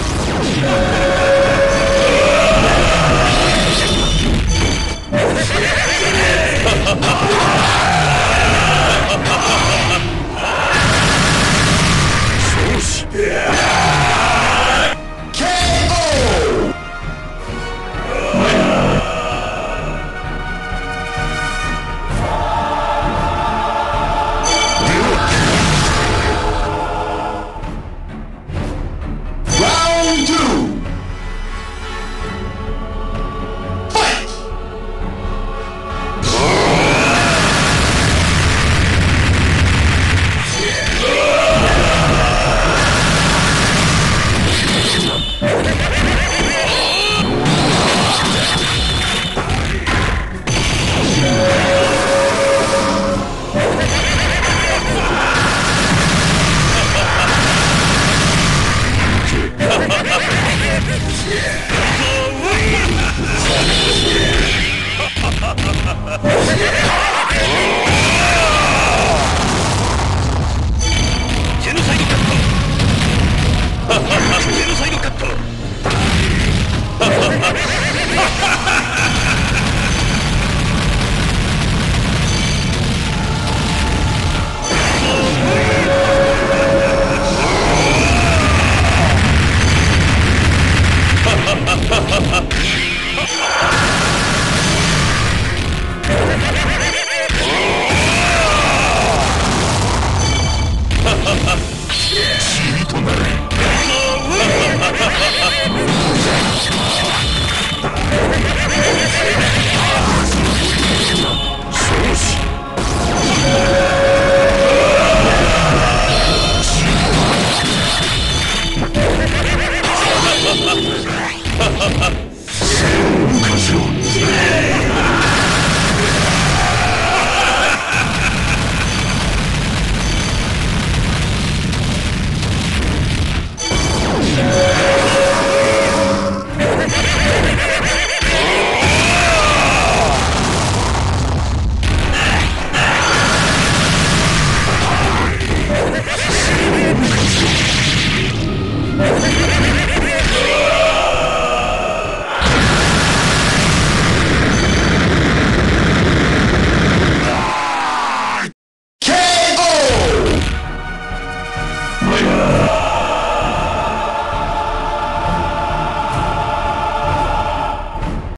Yeah.